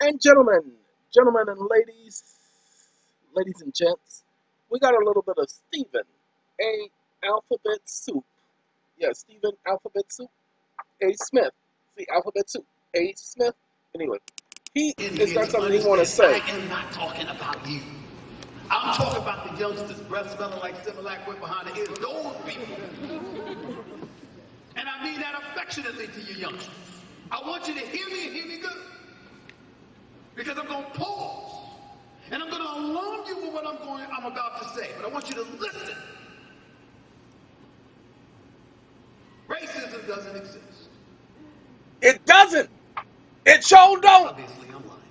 and gentlemen, gentlemen and ladies, ladies and gents, we got a little bit of Stephen A. Alphabet Soup. Yeah, Stephen Alphabet Soup. A. Smith. See, Alphabet Soup. A. Smith. Anyway, he is got something he want to say. I am not talking about you. I'm talking about the youngsters, breath smelling like Similac went behind the ears. Those people. And I mean that affectionately to you youngsters. I want you to hear me and hear me good. Because I'm going to pause. And I'm going to alarm you with what I'm going I'm about to say. But I want you to listen. Racism doesn't exist. It doesn't. It sure don't. Obviously, I'm lying.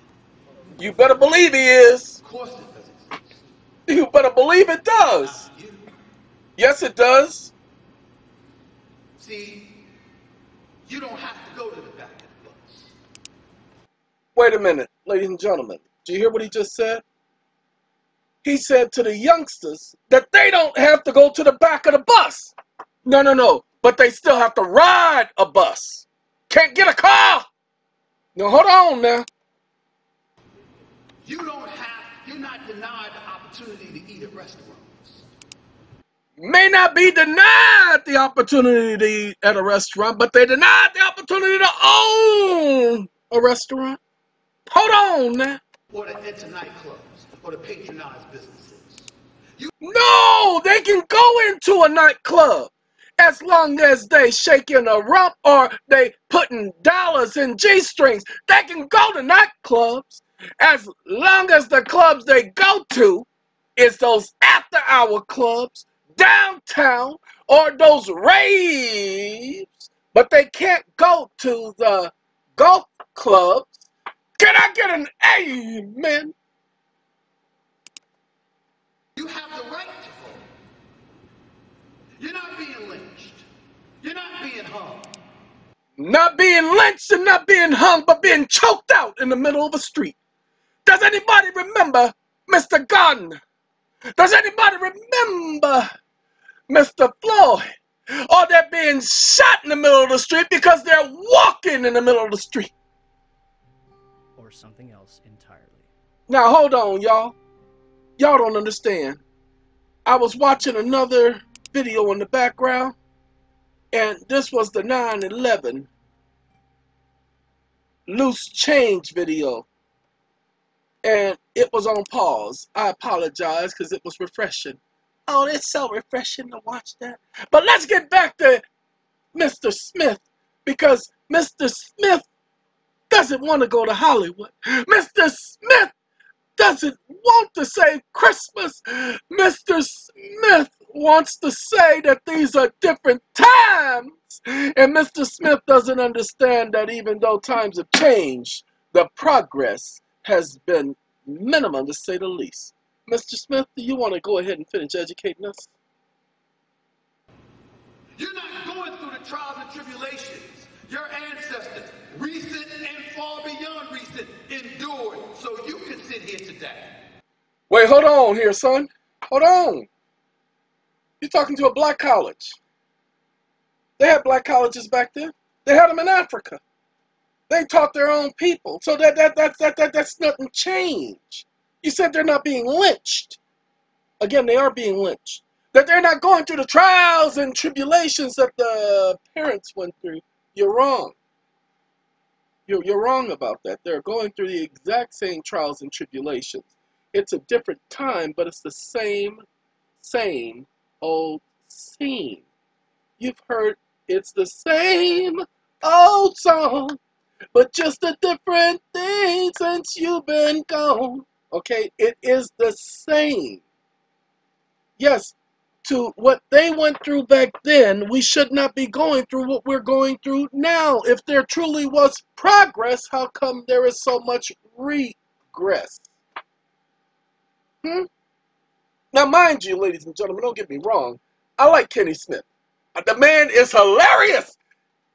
You better believe he is. Of course it does exist. You better believe it does. Yes, it does. See, you don't have to go to the back of the bus. Wait a minute, ladies and gentlemen. Do you hear what he just said? He said to the youngsters that they don't have to go to the back of the bus. No, no, no. But they still have to ride a bus. Can't get a car. No, hold on now. You don't have, you're not denied the opportunity to eat at restaurants. May not be denied the opportunity to eat at a restaurant, but they denied the opportunity to own a restaurant. Hold on now. Or to enter nightclubs, or to patronize businesses. No, they can go into a nightclub as long as they shaking a rump or they putting dollars in G-strings. They can go to nightclubs as long as the clubs they go to is those after-hour clubs downtown or those raves, but they can't go to the golf clubs. Can I get an amen? You have the right to vote. You're not being lynched. You're not being hung. Not being lynched and not being hung, but being choked out in the middle of a street. Does anybody remember Mr. Gardner? Does anybody remember Mr. Floyd? Or they're being shot in the middle of the street because they're walking in the middle of the street. Or something else entirely. Now hold on, y'all. Y'all don't understand. I was watching another video in the background, and this was the 9/11 loose change video, and it was on pause. I apologize because it was refreshing. Oh, it's so refreshing to watch that. But let's get back to Mr. Smith because Mr. Smith doesn't want to go to Hollywood. Mr. Smith doesn't want to say Christmas. Mr. Smith wants to say that these are different times. And Mr. Smith doesn't understand that even though times have changed, the progress has been minimum to say the least. Mr. Smith, do you want to go ahead and finish educating us? You're not going through the trials and tribulations your ancestors, recent and far beyond recent, endured so you can sit here today. Wait, hold on here, son. Hold on. You're talking to a black college. They had black colleges back then. They had them in Africa. They taught their own people. So that that that that, that that's nothing changed. You said they're not being lynched. Again, they are being lynched. That they're not going through the trials and tribulations that the parents went through. You're wrong. You're, you're wrong about that. They're going through the exact same trials and tribulations. It's a different time, but it's the same, same old scene. You've heard it's the same old song, but just a different thing since you've been gone. Okay, it is the same. Yes, to what they went through back then, we should not be going through what we're going through now. If there truly was progress, how come there is so much regress? Hmm? Now, mind you, ladies and gentlemen, don't get me wrong. I like Kenny Smith. The man is hilarious,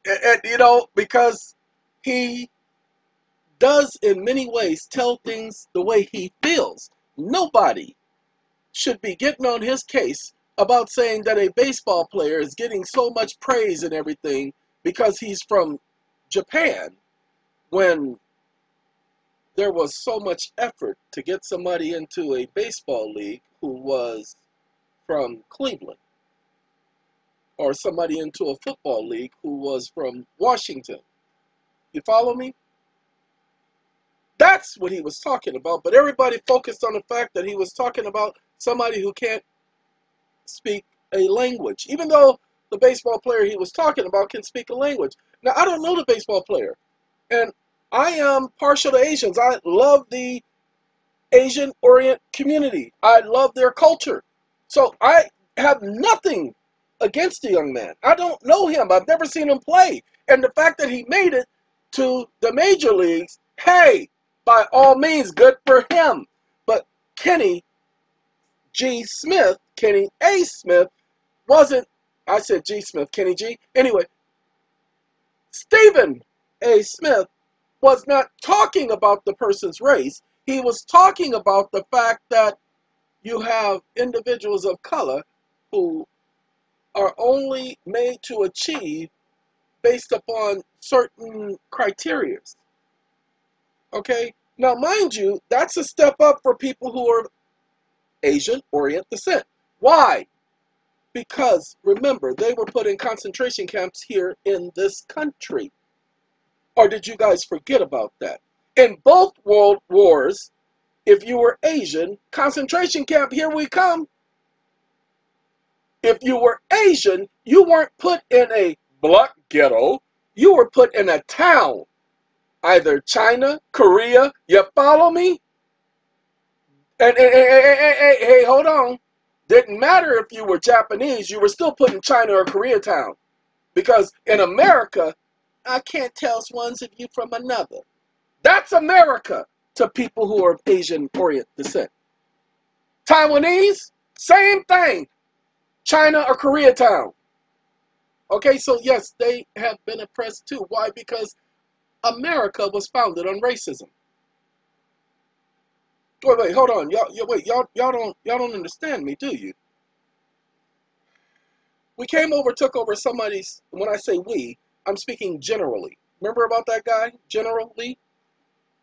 and, you know, because he does in many ways tell things the way he feels. Nobody should be getting on his case about saying that a baseball player is getting so much praise and everything because he's from Japan when there was so much effort to get somebody into a baseball league who was from Cleveland or somebody into a football league who was from Washington. You follow me? That's what he was talking about, but everybody focused on the fact that he was talking about somebody who can't speak a language, even though the baseball player he was talking about can speak a language. Now, I don't know the baseball player, and I am partial to Asians. I love the Asian Orient community. I love their culture. So I have nothing against the young man. I don't know him. I've never seen him play. And the fact that he made it to the major leagues, hey, by all means, good for him. But Kenny G. Smith, Kenny A. Smith, wasn't, I said G. Smith, Kenny G. Anyway, Stephen A. Smith was not talking about the person's race. He was talking about the fact that you have individuals of color who are only made to achieve based upon certain criteria. Okay? Now, mind you, that's a step up for people who are Asian Orient descent. Why? Because, remember, they were put in concentration camps here in this country. Or did you guys forget about that? In both world wars, if you were Asian, concentration camp, here we come. If you were Asian, you weren't put in a black ghetto. You were put in a town. Either China, Korea, you follow me? And, and, and, and, and, hey, hold on. Didn't matter if you were Japanese, you were still put in China or Koreatown. Because in America, I can't tell one's of you from another. That's America to people who are of Asian Orient descent. Taiwanese, same thing. China or Koreatown. Okay, so yes, they have been oppressed too. Why? Because America was founded on racism. Wait, wait, hold on. Y'all, wait, y'all, y'all don't, y'all don't understand me, do you? We came over, took over somebody's. When I say we, I'm speaking generally. Remember about that guy, General Lee?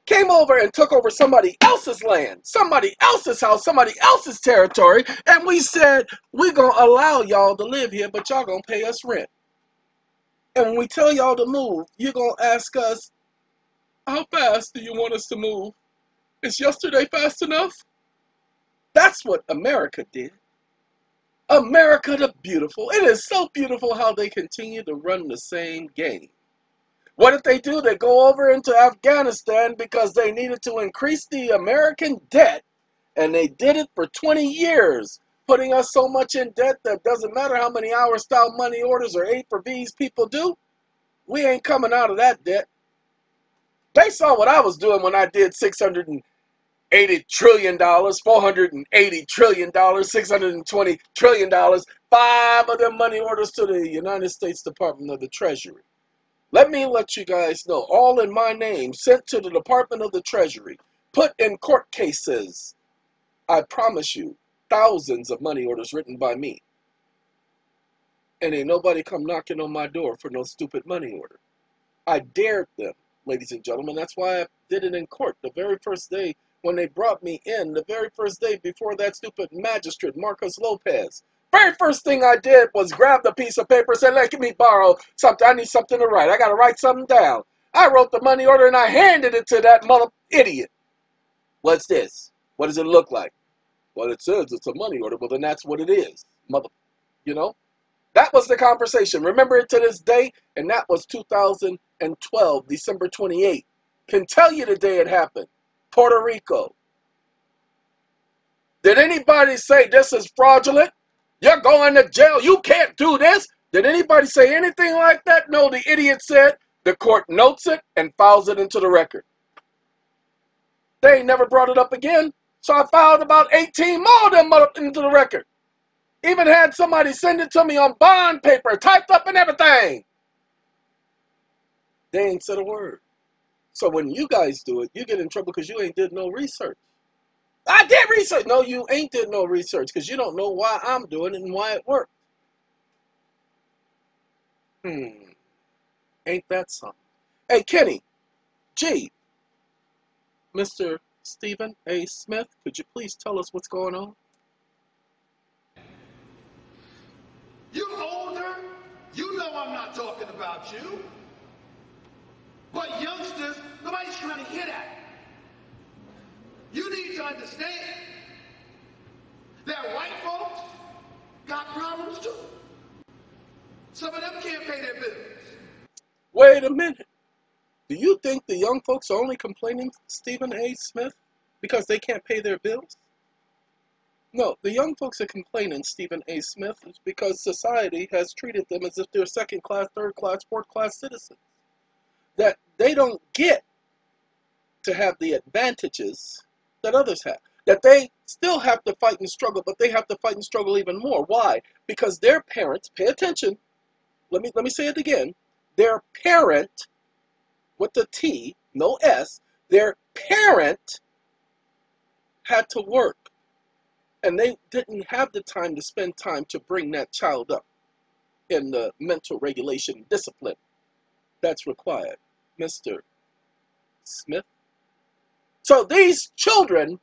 Came over and took over somebody else's land, somebody else's house, somebody else's territory, and we said, we're to allow y'all to live here, but y'all to pay us rent. And when we tell y'all to move, you're to ask us, how fast do you want us to move? Is yesterday fast enough? That's what America did. America the beautiful. It is so beautiful how they continue to run the same game. What did they do? They go over into Afghanistan because they needed to increase the American debt, and they did it for 20 years, putting us so much in debt that doesn't matter how many our style money orders or A for B's people do, we ain't coming out of that debt. They saw what I was doing when I did 600 and 80 trillion dollars, 480 trillion dollars, 620 trillion dollars, five of them money orders to the United States Department of the Treasury. Let me let you guys know, all in my name, sent to the Department of the Treasury, put in court cases. I promise you, thousands of money orders written by me. And ain't nobody come knocking on my door for no stupid money order. I dared them, ladies and gentlemen. That's why I did it in court the very first day when they brought me in the very first day before that stupid magistrate, Marcos Lopez. Very first thing I did was grab the piece of paper and said, let me borrow something. I need something to write. I got to write something down. I wrote the money order and I handed it to that mother idiot. What's this? What does it look like? Well, it says it's a money order. Well, then that's what it is. Mother, you know? That was the conversation. Remember it to this day? And that was 2012, December 28. Can tell you the day it happened. Puerto Rico. Did anybody say this is fraudulent? You're going to jail. You can't do this. Did anybody say anything like that? No, the idiot said the court notes it and files it into the record. They never brought it up again. So I filed about 18 more of them up into the record. Even had somebody send it to me on bond paper, typed up and everything. They ain't said a word. So when you guys do it, you get in trouble because you ain't did no research. I did research. No, you ain't did no research because you don't know why I'm doing it and why it worked. Hmm. Ain't that something? Hey, Kenny. Gee. Mr. Stephen A. Smith, could you please tell us what's going on? You older, you know I'm not talking about you. But youngsters, nobody's trying to hear that. You need to understand that white folks got problems too. Some of them can't pay their bills. Wait a minute. Do you think the young folks are only complaining, to Stephen A. Smith, because they can't pay their bills? No, the young folks are complaining, Stephen A. Smith, because society has treated them as if they're second class, third class, fourth class citizens. That they don't get to have the advantages that others have. That they still have to fight and struggle, but they have to fight and struggle even more. Why? Because their parents, pay attention, let me let me say it again. Their parent with the T, no S, their parent had to work. And they didn't have the time to spend time to bring that child up in the mental regulation discipline that's required. Mr. Smith. So these children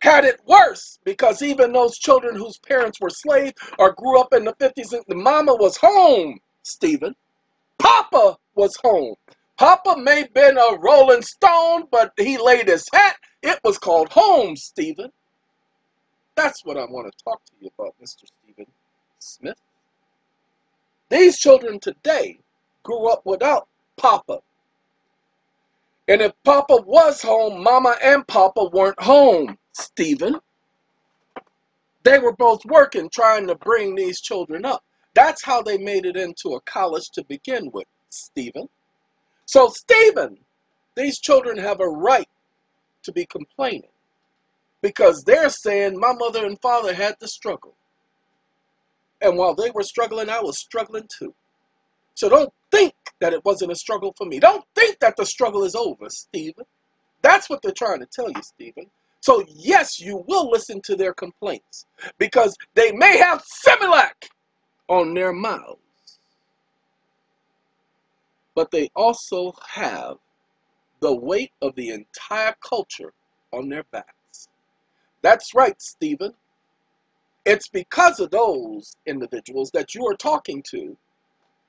had it worse because even those children whose parents were slaves or grew up in the 50s, the mama was home, Stephen. Papa was home. Papa may have been a rolling stone, but he laid his hat. It was called home, Stephen. That's what I want to talk to you about, Mr. Stephen Smith. These children today grew up without Papa. And if Papa was home, Mama and Papa weren't home, Stephen. They were both working, trying to bring these children up. That's how they made it into a college to begin with, Stephen. So, Stephen, these children have a right to be complaining because they're saying my mother and father had to struggle. And while they were struggling, I was struggling too. So don't think that it wasn't a struggle for me. Don't think that the struggle is over, Stephen. That's what they're trying to tell you, Stephen. So yes, you will listen to their complaints because they may have Similac on their mouths but they also have the weight of the entire culture on their backs. That's right, Stephen. It's because of those individuals that you are talking to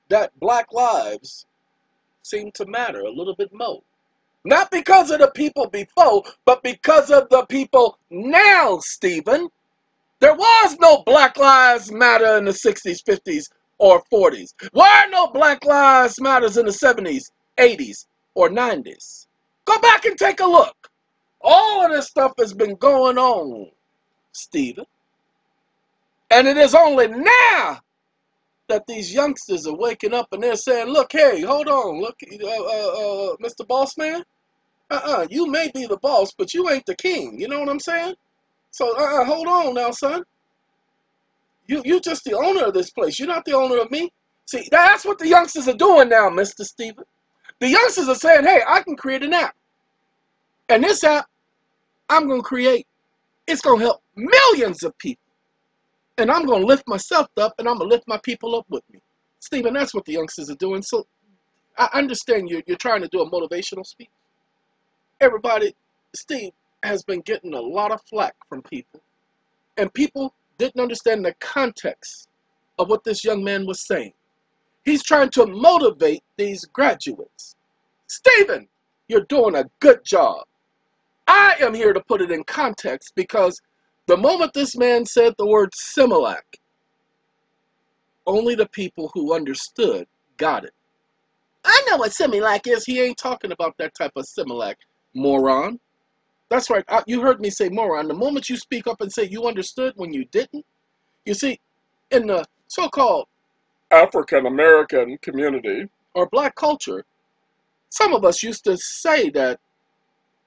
that black lives seem to matter a little bit more. Not because of the people before, but because of the people now, Stephen. There was no Black Lives Matter in the 60s, 50s, or 40s? Why are no Black Lives Matters in the 70s, 80s, or 90s? Go back and take a look. All of this stuff has been going on, Stephen. And it is only now that these youngsters are waking up and they're saying, look, hey, hold on, look, uh, uh, uh, Mr. Boss Man, uh-uh, you may be the boss, but you ain't the king. You know what I'm saying? So, uh-uh, hold on now, son. You you just the owner of this place. You're not the owner of me. See, that's what the youngsters are doing now, Mr. Steven. The youngsters are saying, hey, I can create an app. And this app I'm going to create, it's going to help millions of people. And I'm going to lift myself up and I'm going to lift my people up with me. Stephen, that's what the youngsters are doing. So I understand you're, you're trying to do a motivational speech. Everybody, Steve has been getting a lot of flack from people. And people didn't understand the context of what this young man was saying. He's trying to motivate these graduates. Stephen, you're doing a good job. I am here to put it in context because the moment this man said the word Similac, only the people who understood got it. I know what Similac is. He ain't talking about that type of Similac, moron. That's right. I, you heard me say moron. The moment you speak up and say you understood when you didn't, you see, in the so-called African American community or black culture, some of us used to say that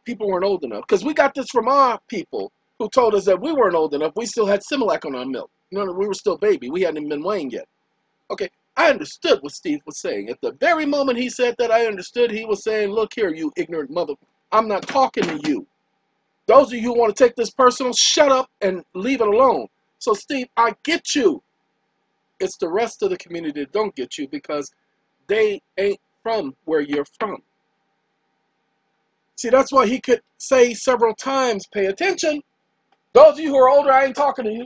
people weren't old enough because we got this from our people who told us that we weren't old enough. We still had Similac on our milk. You know, we were still baby. We hadn't even been weighing yet. Okay, I understood what Steve was saying. At the very moment he said that, I understood he was saying, look here, you ignorant mother. I'm not talking to you. Those of you who want to take this personal, shut up and leave it alone. So, Steve, I get you. It's the rest of the community that don't get you because they ain't from where you're from. See, that's why he could say several times, pay attention. Those of you who are older, I ain't talking to you.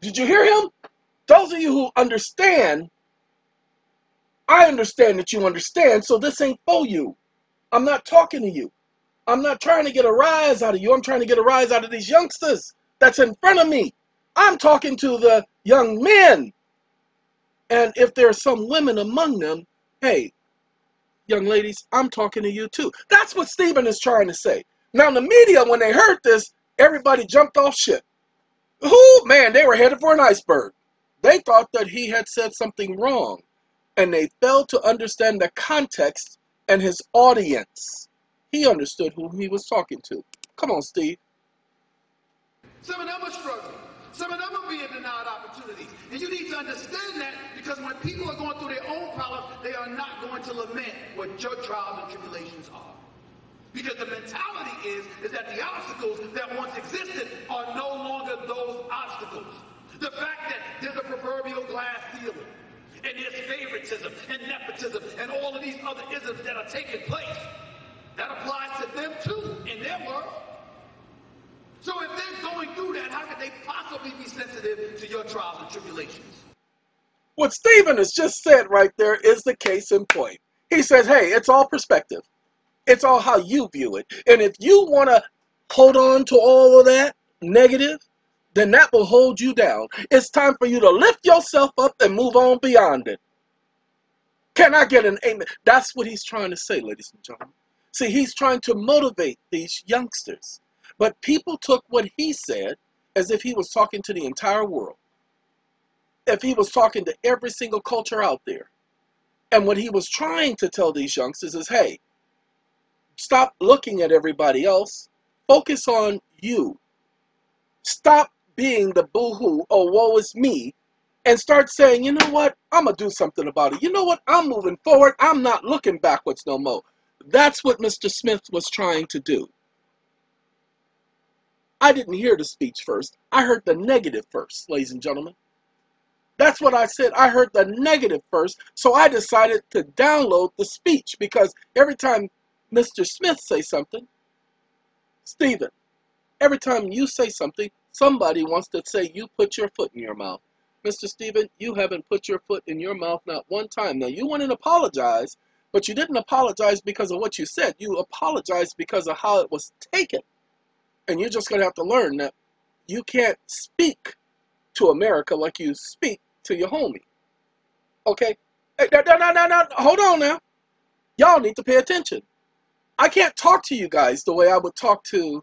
Did you hear him? Those of you who understand, I understand that you understand, so this ain't for you. I'm not talking to you. I'm not trying to get a rise out of you. I'm trying to get a rise out of these youngsters that's in front of me. I'm talking to the young men. And if there are some women among them, hey, young ladies, I'm talking to you too. That's what Stephen is trying to say. Now, the media, when they heard this, everybody jumped off ship. Who, man, they were headed for an iceberg. They thought that he had said something wrong, and they failed to understand the context and his audience. He understood who he was talking to. Come on, Steve. Some of them are struggling. Some of them are being denied opportunities. And you need to understand that because when people are going through their own problems, they are not going to lament what your trials and tribulations are. Because the mentality is, is that the obstacles that once existed are no longer those obstacles. The fact that there's a proverbial glass ceiling, and there's favoritism and nepotism and all of these other isms that are taking place, that applies to them too in their world. So if they're going through that, how could they possibly be sensitive to your trials and tribulations? What Stephen has just said right there is the case in point. He says, hey, it's all perspective. It's all how you view it. And if you want to hold on to all of that negative, then that will hold you down. It's time for you to lift yourself up and move on beyond it. Can I get an amen? That's what he's trying to say, ladies and gentlemen. See, he's trying to motivate these youngsters. But people took what he said as if he was talking to the entire world. If he was talking to every single culture out there. And what he was trying to tell these youngsters is, hey, stop looking at everybody else. Focus on you. Stop being the boo-hoo, oh, woe is me, and start saying, you know what, I'm going to do something about it. You know what, I'm moving forward. I'm not looking backwards no more. That's what Mr. Smith was trying to do. I didn't hear the speech first. I heard the negative first, ladies and gentlemen. That's what I said. I heard the negative first, so I decided to download the speech because every time Mr. Smith say something, Stephen, every time you say something, somebody wants to say you put your foot in your mouth. Mr. Stephen, you haven't put your foot in your mouth not one time. Now, you want to apologize, but you didn't apologize because of what you said. You apologized because of how it was taken. And you're just going to have to learn that you can't speak to America like you speak to your homie. Okay? Hey, no, no, no, no, no. Hold on now. Y'all need to pay attention. I can't talk to you guys the way I would talk to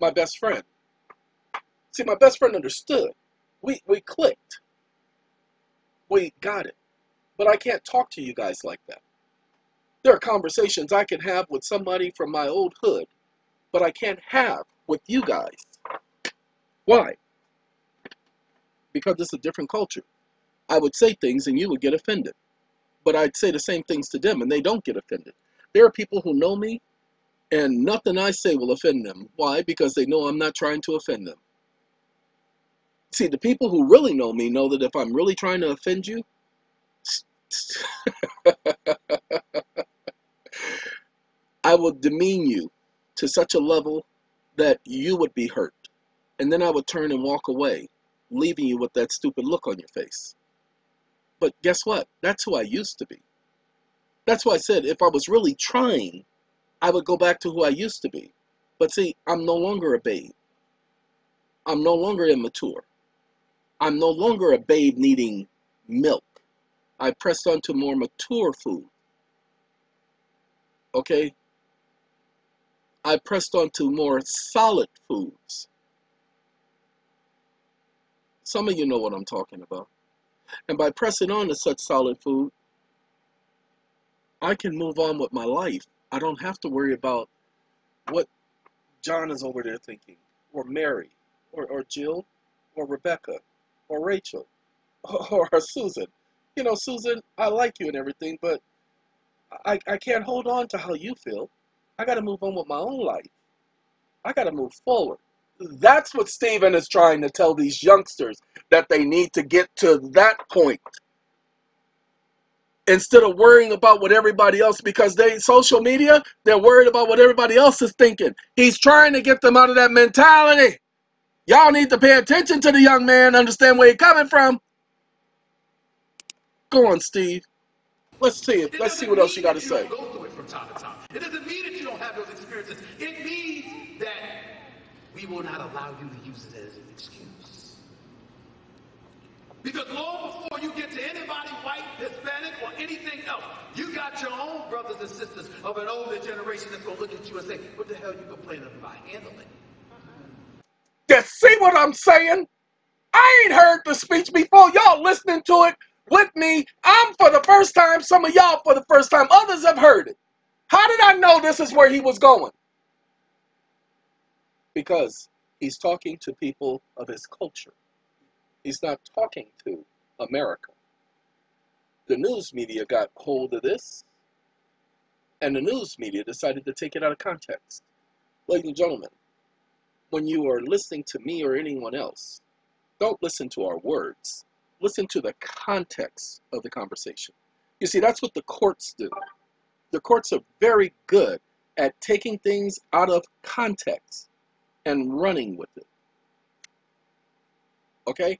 my best friend. See, my best friend understood. We, we clicked. We got it. But I can't talk to you guys like that. There are conversations I can have with somebody from my old hood, but I can't have with you guys. Why? Because it's a different culture. I would say things and you would get offended. But I'd say the same things to them and they don't get offended. There are people who know me and nothing I say will offend them. Why? Because they know I'm not trying to offend them. See, the people who really know me know that if I'm really trying to offend you, I will demean you to such a level that you would be hurt. And then I would turn and walk away, leaving you with that stupid look on your face. But guess what? That's who I used to be. That's why I said if I was really trying, I would go back to who I used to be. But see, I'm no longer a babe. I'm no longer immature. I'm no longer a babe needing milk. I pressed on to more mature food. Okay? I pressed on to more solid foods. Some of you know what I'm talking about. And by pressing on to such solid food, I can move on with my life. I don't have to worry about what John is over there thinking, or Mary, or, or Jill, or Rebecca, or Rachel, or, or Susan. You know, Susan, I like you and everything, but I, I can't hold on to how you feel. I got to move on with my own life. I got to move forward. That's what Stephen is trying to tell these youngsters that they need to get to that point. instead of worrying about what everybody else because they social media they're worried about what everybody else is thinking. He's trying to get them out of that mentality. Y'all need to pay attention to the young man understand where he's coming from. Go on steve. Let's see it. Let's see what else you got to say go through it from time to time. It doesn't mean that you don't have those experiences. It means that we will not allow you to use it as an excuse. Because long before you get to anybody, white, Hispanic, or anything else, you got your own brothers and sisters of an older generation that's going to look at you and say, what the hell you complaining about? Handle it. you see what i'm saying i ain't heard the speech before y'all listening to it with me i'm for the first time some of y'all for the first time others have heard it how did i know this is where he was going because he's talking to people of his culture. He's not talking to America. The news media got hold of this, and the news media decided to take it out of context. Ladies and gentlemen, when you are listening to me or anyone else, don't listen to our words. Listen to the context of the conversation. You see, that's what the courts do. The courts are very good at taking things out of context and running with it. Okay?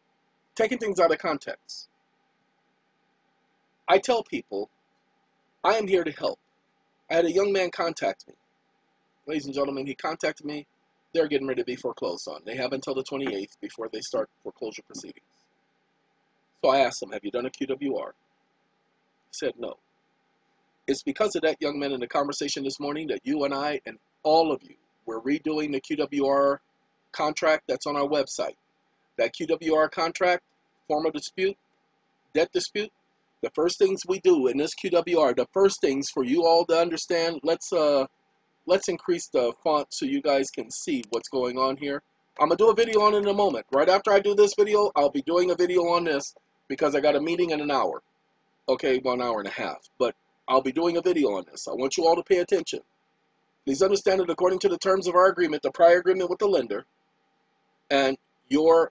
Taking things out of context. I tell people, I am here to help. I had a young man contact me. Ladies and gentlemen, he contacted me. They're getting ready to be foreclosed on. They have until the 28th before they start foreclosure proceedings. So I asked him, Have you done a QWR? He said no. It's because of that young man in the conversation this morning that you and I and all of you we're redoing the QWR contract that's on our website. That QWR contract, formal dispute, debt dispute, the first things we do in this QWR, the first things for you all to understand, let's uh let's increase the font so you guys can see what's going on here. I'm gonna do a video on it in a moment. Right after I do this video, I'll be doing a video on this because I got a meeting in an hour. Okay, one hour and a half. But I'll be doing a video on this. I want you all to pay attention. Please understand that according to the terms of our agreement, the prior agreement with the lender, and you're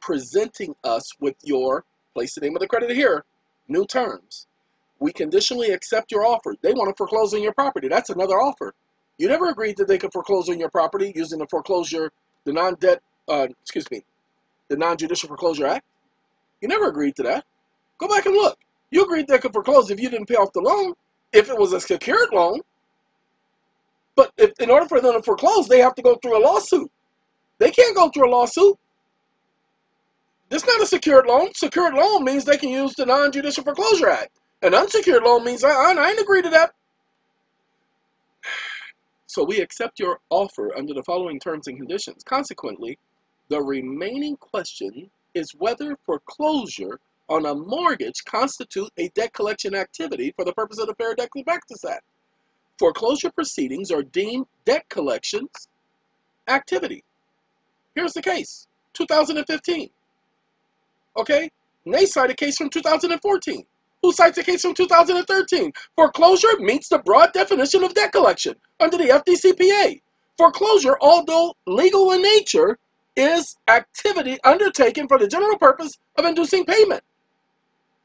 presenting us with your, place the name of the creditor here, new terms. We conditionally accept your offer. They want to foreclose on your property. That's another offer. You never agreed that they could foreclose on your property using the foreclosure, the non-debt, uh, excuse me, the non-judicial foreclosure act. You never agreed to that. Go back and look. You agreed they could foreclose if you didn't pay off the loan. If it was a secured loan, but if, in order for them to foreclose, they have to go through a lawsuit. They can't go through a lawsuit. This not a secured loan. Secured loan means they can use the Non-Judicial Foreclosure Act. An unsecured loan means I, I, I ain't agree to that. So we accept your offer under the following terms and conditions. Consequently, the remaining question is whether foreclosure on a mortgage constitute a debt collection activity for the purpose of the Fair Debt Practice Act. Foreclosure proceedings are deemed debt collections activity. Here's the case 2015. Okay? And they cite a case from 2014. Who cites a case from 2013? Foreclosure meets the broad definition of debt collection under the FDCPA. Foreclosure, although legal in nature, is activity undertaken for the general purpose of inducing payment.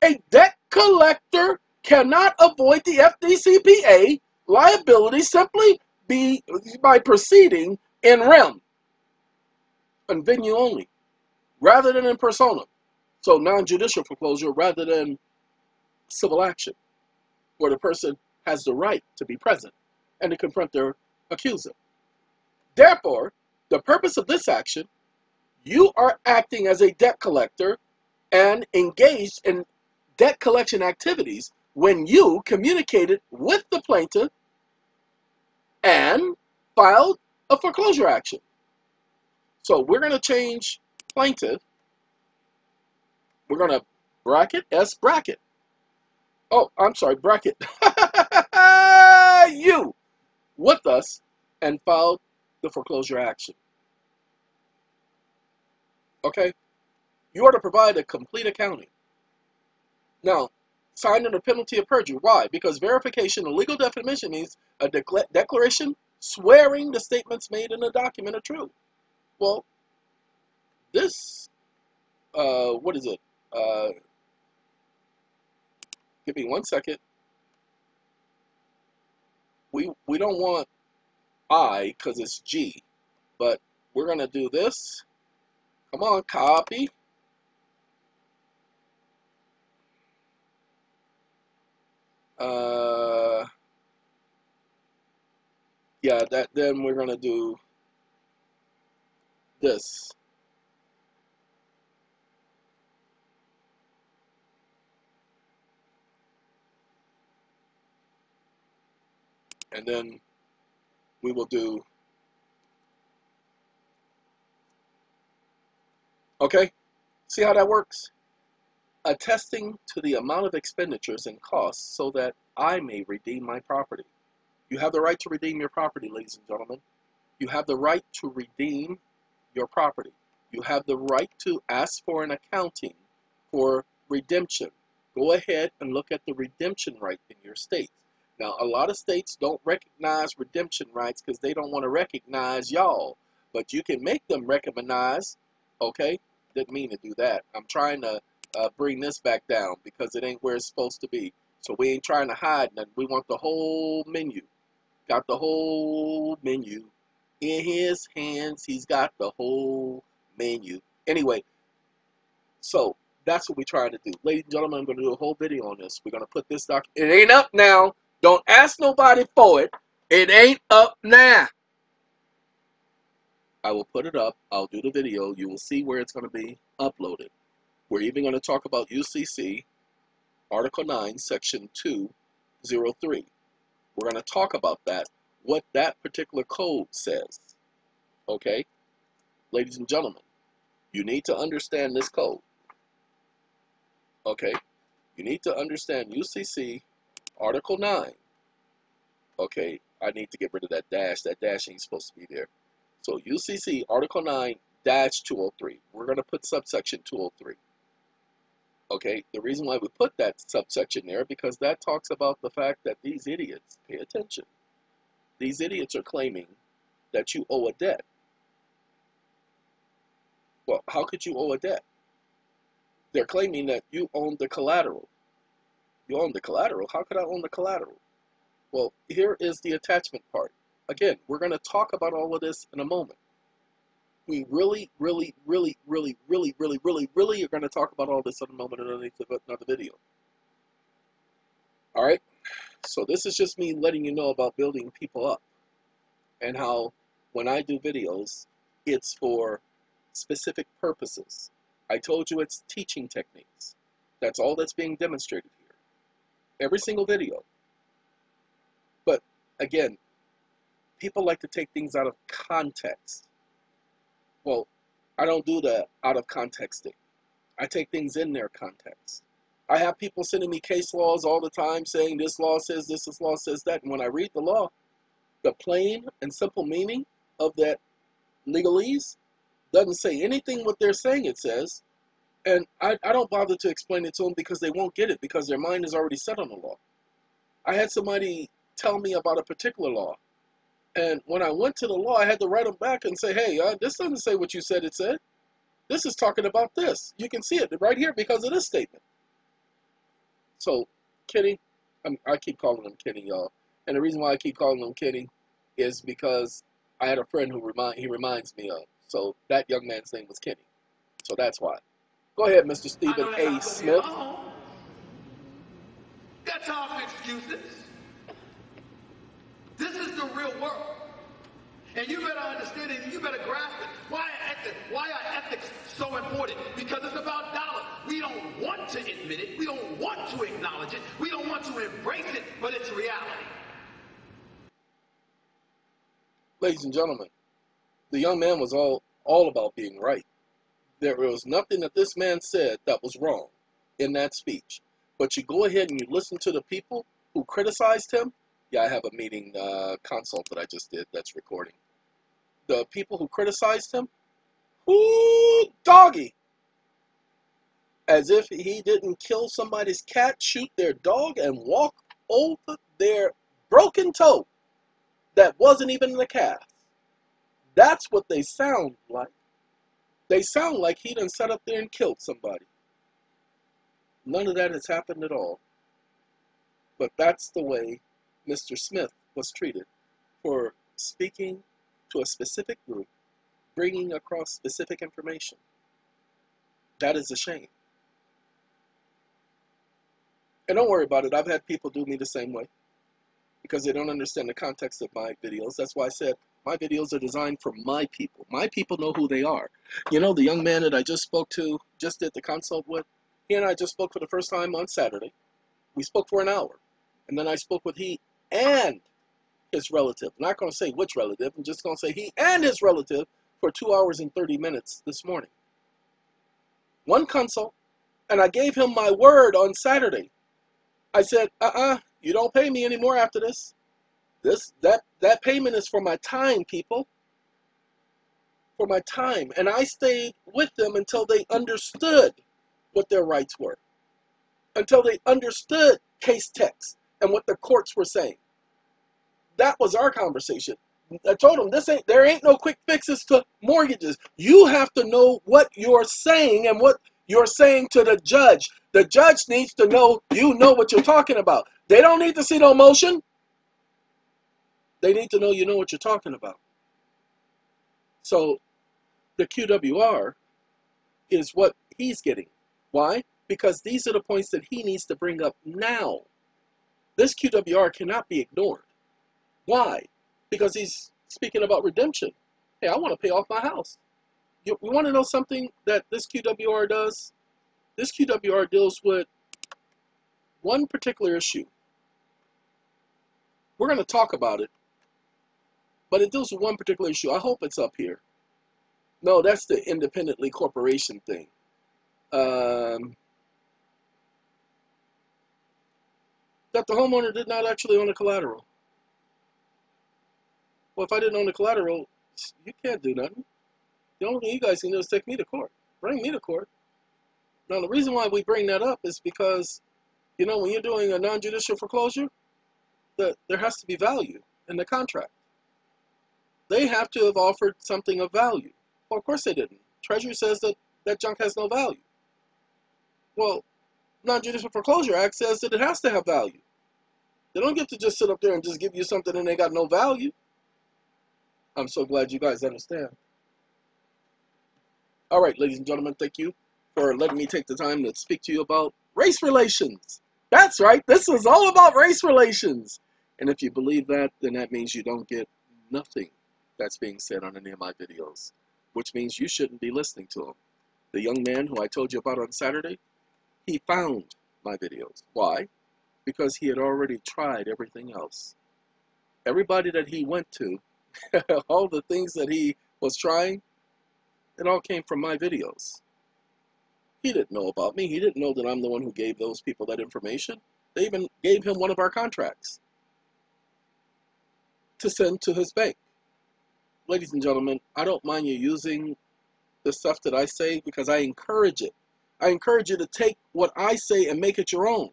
A debt collector cannot avoid the FDCPA liability simply be by proceeding in rem and venue only, rather than in persona. So non-judicial foreclosure rather than civil action, where the person has the right to be present and to confront their accuser. Therefore, the purpose of this action, you are acting as a debt collector and engaged in debt collection activities when you communicated with the plaintiff and filed a foreclosure action. So we're going to change plaintiff. We're going to bracket S bracket. Oh, I'm sorry, bracket. you with us and filed the foreclosure action. Okay? You are to provide a complete accounting. Now, signed under penalty of perjury. Why? Because verification of legal definition means a decla declaration swearing the statements made in the document are true. Well, this, uh, what is it? Uh, Give me one second. We we don't want I because it's G, but we're gonna do this. Come on, copy. Uh, yeah, that then we're gonna do this. And then we will do, okay, see how that works? Attesting to the amount of expenditures and costs so that I may redeem my property. You have the right to redeem your property, ladies and gentlemen. You have the right to redeem your property. You have the right to ask for an accounting for redemption. Go ahead and look at the redemption right in your state. Now, a lot of states don't recognize redemption rights because they don't want to recognize y'all. But you can make them recognize, okay? Didn't mean to do that. I'm trying to uh, bring this back down because it ain't where it's supposed to be. So we ain't trying to hide nothing. We want the whole menu. Got the whole menu in his hands. He's got the whole menu. Anyway, so that's what we're trying to do. Ladies and gentlemen, I'm going to do a whole video on this. We're going to put this doc. It ain't up now. Don't ask nobody for it. It ain't up now. I will put it up. I'll do the video. You will see where it's going to be uploaded. We're even going to talk about UCC, Article 9, Section 203. We're going to talk about that, what that particular code says. Okay? Ladies and gentlemen, you need to understand this code. Okay? You need to understand UCC Article 9. Okay, I need to get rid of that dash. That dash ain't supposed to be there. So UCC Article 9 dash 203. We're going to put subsection 203. Okay, the reason why we put that subsection there because that talks about the fact that these idiots, pay attention, these idiots are claiming that you owe a debt. Well, how could you owe a debt? They're claiming that you own the collateral. You own the collateral? How could I own the collateral? Well, here is the attachment part. Again, we're going to talk about all of this in a moment. We really, really, really, really, really, really, really, really are going to talk about all this in a moment underneath another video. All right? So this is just me letting you know about building people up and how when I do videos, it's for specific purposes. I told you it's teaching techniques. That's all that's being demonstrated here every single video. But again, people like to take things out of context. Well, I don't do that out of contexting. I take things in their context. I have people sending me case laws all the time saying this law says this, this law says that. And when I read the law, the plain and simple meaning of that legalese doesn't say anything what they're saying it says. And I, I don't bother to explain it to them because they won't get it because their mind is already set on the law. I had somebody tell me about a particular law. And when I went to the law, I had to write them back and say, hey, uh, this doesn't say what you said it said. This is talking about this. You can see it right here because of this statement. So, Kenny, I'm, i keep calling him Kenny, y'all. And the reason why I keep calling him Kenny is because I had a friend who remind he reminds me of. So that young man's name was Kenny. So that's why. Go ahead, Mr. Stephen A. Smith. That's all excuses. This is the real world. And you better understand it, you better grasp it. Why are, ethics, why are ethics so important? Because it's about dollars. We don't want to admit it. We don't want to acknowledge it. We don't want to embrace it, but it's reality. Ladies and gentlemen, the young man was all, all about being right. There was nothing that this man said that was wrong in that speech. But you go ahead and you listen to the people who criticized him. Yeah, I have a meeting uh, consult that I just did that's recording. The people who criticized him, ooh, doggy. As if he didn't kill somebody's cat, shoot their dog, and walk over their broken toe that wasn't even in the cast. That's what they sound like. They sound like he done sat up there and killed somebody. None of that has happened at all. But that's the way Mr. Smith was treated for speaking to a specific group, bringing across specific information. That is a shame. And don't worry about it. I've had people do me the same way because they don't understand the context of my videos. That's why I said my videos are designed for my people. My people know who they are. You know, the young man that I just spoke to, just did the consult with, he and I just spoke for the first time on Saturday. We spoke for an hour. And then I spoke with he and his relative. I'm not going to say which relative. I'm just going to say he and his relative for two hours and 30 minutes this morning. One consult. And I gave him my word on Saturday. I said, uh-uh, you don't pay me anymore after this. This that that payment is for my time, people. For my time. And I stayed with them until they understood what their rights were. Until they understood case text and what the courts were saying. That was our conversation. I told them this ain't there ain't no quick fixes to mortgages. You have to know what you're saying and what you're saying to the judge. The judge needs to know you know what you're talking about. They don't need to see no motion. They need to know you know what you're talking about. So the QWR is what he's getting. Why? Because these are the points that he needs to bring up now. This QWR cannot be ignored. Why? Because he's speaking about redemption. Hey, I want to pay off my house. You, you want to know something that this QWR does? This QWR deals with one particular issue. We're going to talk about it, but it deals with one particular issue. I hope it's up here. No, that's the independently corporation thing. Um, that the homeowner did not actually own the collateral. Well, if I didn't own the collateral, you can't do nothing. The only thing you guys can do is take me to court. Bring me to court. Now, the reason why we bring that up is because, you know, when you're doing a non-judicial foreclosure, the, there has to be value in the contract. They have to have offered something of value. Well, of course they didn't. Treasury says that that junk has no value. Well, non-judicial foreclosure act says that it has to have value. They don't get to just sit up there and just give you something and they got no value. I'm so glad you guys understand. All right, ladies and gentlemen, thank you for letting me take the time to speak to you about race relations. That's right, this is all about race relations. And if you believe that, then that means you don't get nothing that's being said on any of my videos, which means you shouldn't be listening to them. The young man who I told you about on Saturday, he found my videos. Why? Because he had already tried everything else. Everybody that he went to, all the things that he was trying, it all came from my videos. He didn't know about me. He didn't know that I'm the one who gave those people that information. They even gave him one of our contracts to send to his bank. Ladies and gentlemen, I don't mind you using the stuff that I say because I encourage it. I encourage you to take what I say and make it your own.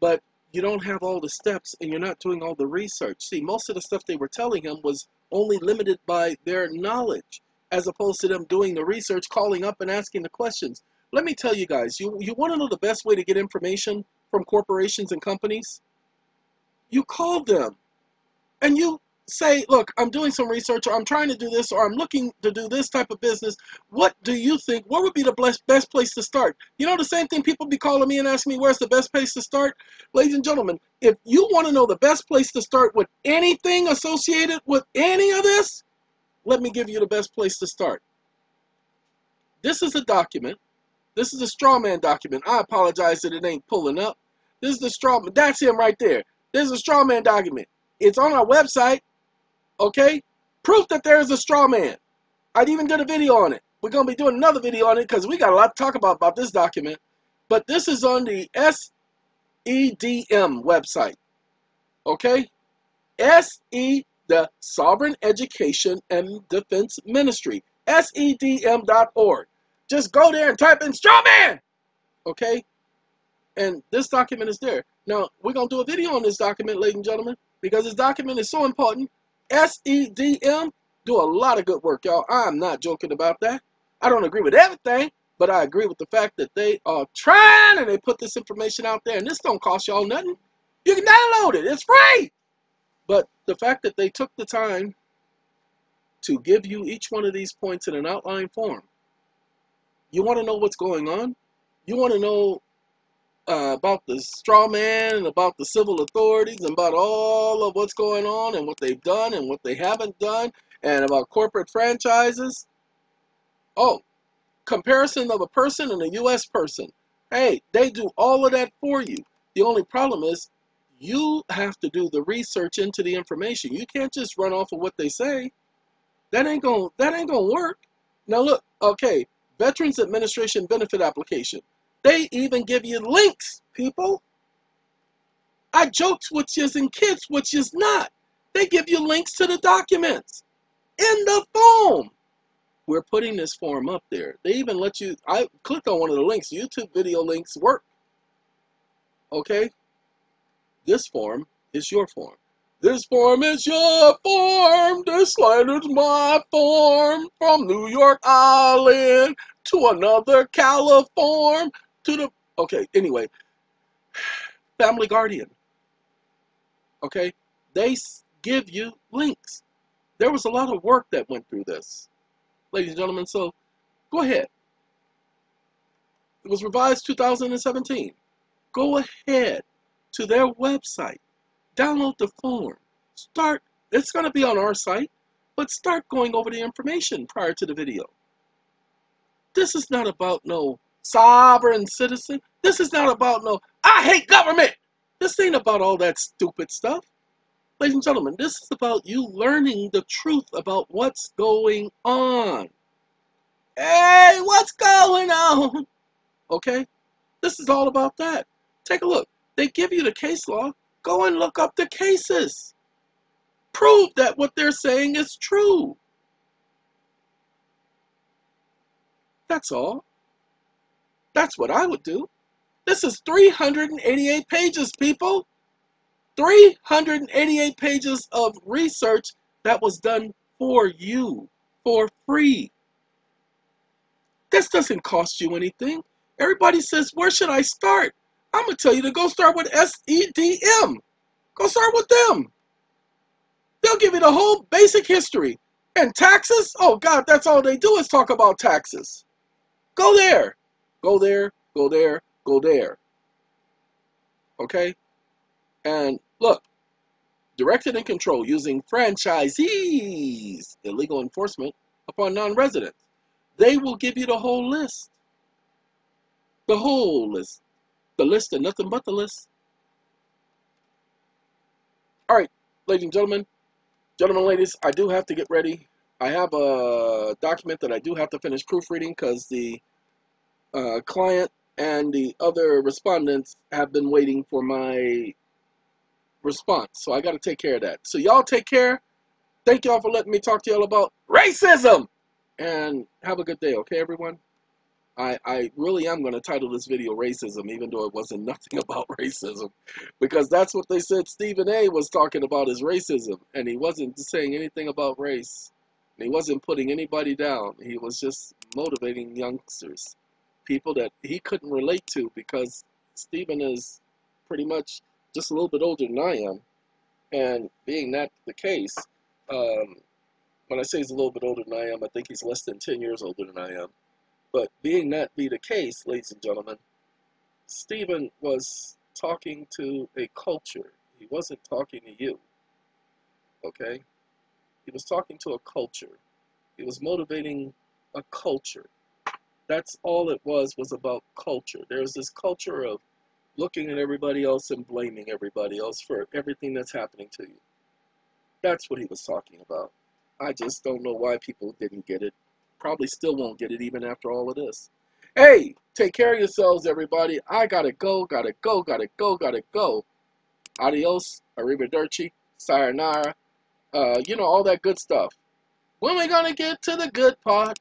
But you don't have all the steps and you're not doing all the research. See, most of the stuff they were telling him was only limited by their knowledge as opposed to them doing the research, calling up and asking the questions. Let me tell you guys, you, you want to know the best way to get information from corporations and companies? You call them and you say, look, I'm doing some research, or I'm trying to do this, or I'm looking to do this type of business. What do you think? What would be the best, best place to start? You know, the same thing people be calling me and asking me, where's the best place to start? Ladies and gentlemen, if you want to know the best place to start with anything associated with any of this, let me give you the best place to start. This is a document. This is a straw man document. I apologize that it ain't pulling up. This is the straw man. That's him right there. This is a straw man document. It's on our website. Okay? Proof that there is a straw man. I even did a video on it. We're going to be doing another video on it because we got a lot to talk about about this document. But this is on the SEDM website. Okay? SE, the Sovereign Education and Defense Ministry. SEDM.org. Just go there and type in straw man. Okay? And this document is there. Now, we're going to do a video on this document, ladies and gentlemen, because this document is so important. SEDM do a lot of good work, y'all. I'm not joking about that. I don't agree with everything, but I agree with the fact that they are trying and they put this information out there. And this don't cost y'all nothing. You can download it. It's free. But the fact that they took the time to give you each one of these points in an outline form, you want to know what's going on? You want to know uh, about the straw man and about the civil authorities and about all of what's going on and what they've done and what they haven't done and about corporate franchises? Oh, comparison of a person and a U.S. person. Hey, they do all of that for you. The only problem is you have to do the research into the information. You can't just run off of what they say. That ain't gonna that ain't gonna work. Now look, okay, Veterans Administration benefit application. They even give you links, people. I joked which is in kids, which is not. They give you links to the documents in the form. We're putting this form up there. They even let you, I clicked on one of the links. YouTube video links work. Okay? This form is your form. This form is your form. This letter's my form. From New York Island to another California to the. Okay, anyway. Family Guardian. Okay? They give you links. There was a lot of work that went through this, ladies and gentlemen. So go ahead. It was revised 2017. Go ahead to their website. Download the form. Start, it's going to be on our site, but start going over the information prior to the video. This is not about no sovereign citizen. This is not about no, I hate government. This ain't about all that stupid stuff. Ladies and gentlemen, this is about you learning the truth about what's going on. Hey, what's going on? Okay? This is all about that. Take a look. They give you the case law. Go and look up the cases. Prove that what they're saying is true. That's all. That's what I would do. This is 388 pages, people. 388 pages of research that was done for you, for free. This doesn't cost you anything. Everybody says, where should I start? I'm going to tell you to go start with SEDM. Go start with them. They'll give you the whole basic history. And taxes? Oh, God, that's all they do is talk about taxes. Go there. Go there, go there, go there. Okay? And look, directed and control using franchisees, illegal enforcement upon non-residents. They will give you the whole list. The whole list the list and nothing but the list. All right, ladies and gentlemen, gentlemen, ladies, I do have to get ready. I have a document that I do have to finish proofreading because the uh, client and the other respondents have been waiting for my response. So I got to take care of that. So y'all take care. Thank y'all for letting me talk to y'all about racism. And have a good day, okay, everyone? I, I really am going to title this video Racism, even though it wasn't nothing about racism. Because that's what they said Stephen A. was talking about is racism. And he wasn't saying anything about race. And he wasn't putting anybody down. He was just motivating youngsters. People that he couldn't relate to because Stephen is pretty much just a little bit older than I am. And being that the case, um, when I say he's a little bit older than I am, I think he's less than 10 years older than I am. But being that be the case, ladies and gentlemen, Stephen was talking to a culture. He wasn't talking to you. Okay? He was talking to a culture. He was motivating a culture. That's all it was, was about culture. There's this culture of looking at everybody else and blaming everybody else for everything that's happening to you. That's what he was talking about. I just don't know why people didn't get it probably still won't get it even after all of this. Hey, take care of yourselves, everybody. I gotta go, gotta go, gotta go, gotta go. Adios, arrivederci, sayonara, uh, you know, all that good stuff. When we gonna get to the good part?